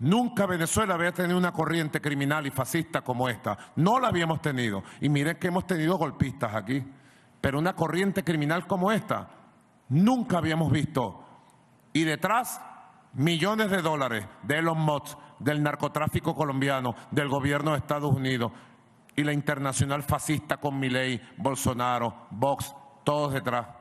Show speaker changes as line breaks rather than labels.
Nunca Venezuela había tenido una corriente criminal y fascista como esta. No la habíamos tenido. Y miren que hemos tenido golpistas aquí. Pero una corriente criminal como esta, nunca habíamos visto. Y detrás, millones de dólares de Elon Musk, del narcotráfico colombiano, del gobierno de Estados Unidos y la internacional fascista con Milei, Bolsonaro, Vox, todos detrás.